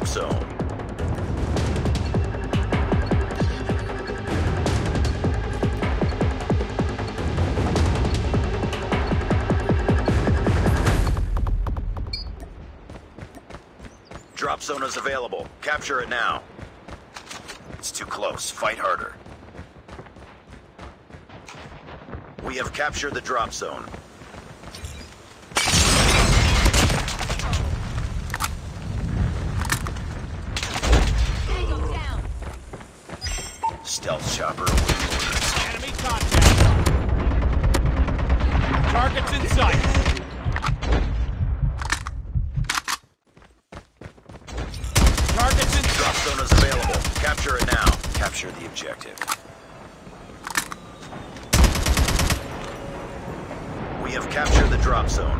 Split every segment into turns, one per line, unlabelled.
drop zone. Drop zone is available. Capture it now. It's too close. Fight harder. We have captured the drop zone. Stealth chopper.
Enemy contact. Targets in sight. Targets in
Drop zone is available. Capture it now. Capture the objective. We have captured the drop zone.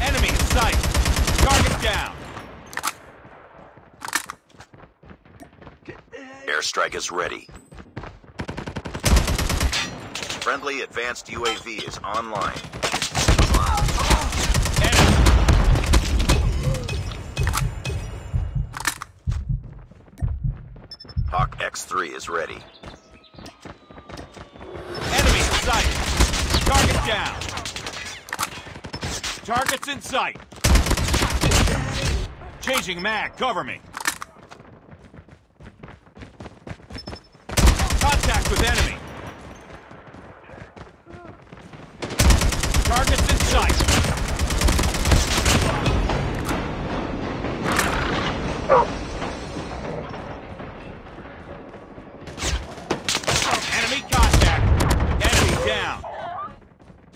Enemy in sight. Target down.
Airstrike is ready. Friendly advanced UAV is online. Hawk X3 is ready.
Enemy sight. Target down. Targets in sight. Changing mag. Cover me. Contact with enemy. Targets in sight. Enemy contact. Enemy down.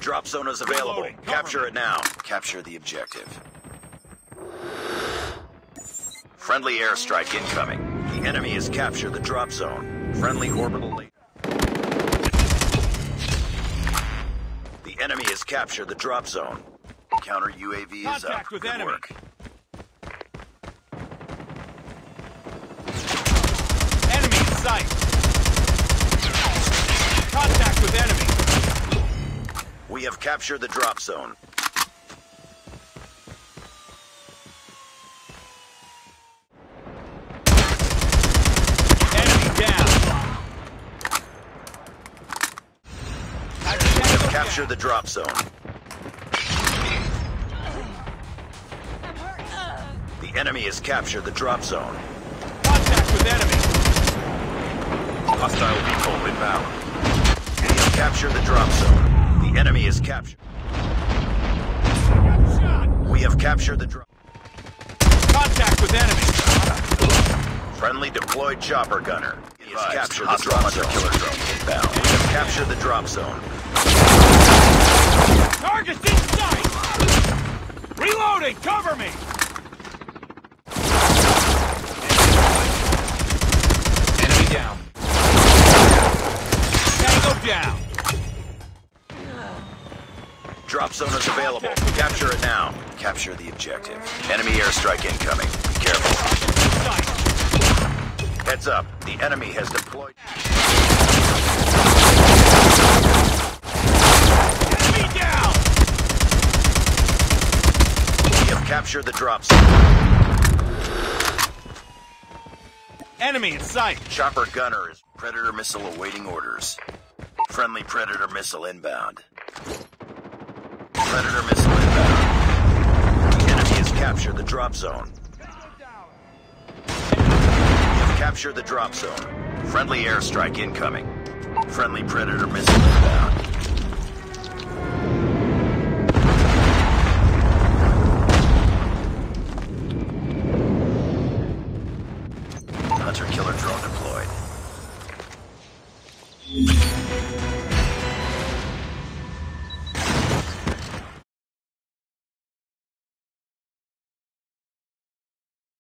Drop zone is available.
Reloading. Cover
Capture
me.
it now. Capture the objective. Friendly airstrike incoming. The enemy has captured the drop zone. Friendly orbital laser. The enemy has captured the drop zone. Counter UAV is up.
Contact with
Good
enemy.
work.
Enemy in sight. Contact with enemy.
We have captured the drop zone.
Enemy down.
We have captured the drop zone. The enemy has captured the drop zone.
Contact with enemy.
Hostile VTOL inbound. We have captured the drop zone. The enemy is captured. We have captured the drop.
Contact with enemy.
Friendly deployed chopper gunner. He
Advised,
captured the drop zone.
killer drone inbound.
We have captured the drop zone.
Targets in sight. Reloading. Cover me.
Enemy down.
Tango down.
Drop zone is available. Capture it now. Capture the objective. Enemy airstrike incoming. Be careful. Heads up. The enemy has deployed.
Enemy down.
We have captured the drop zone.
Enemy in sight.
Chopper gunner is Predator missile awaiting orders. Friendly Predator missile inbound. Predator missile inbound. The enemy has captured the drop zone. Capture the drop zone. Friendly airstrike incoming. Friendly Predator missile inbound. Hunter killer drone deployed.